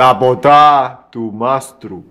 Tá tu mastro.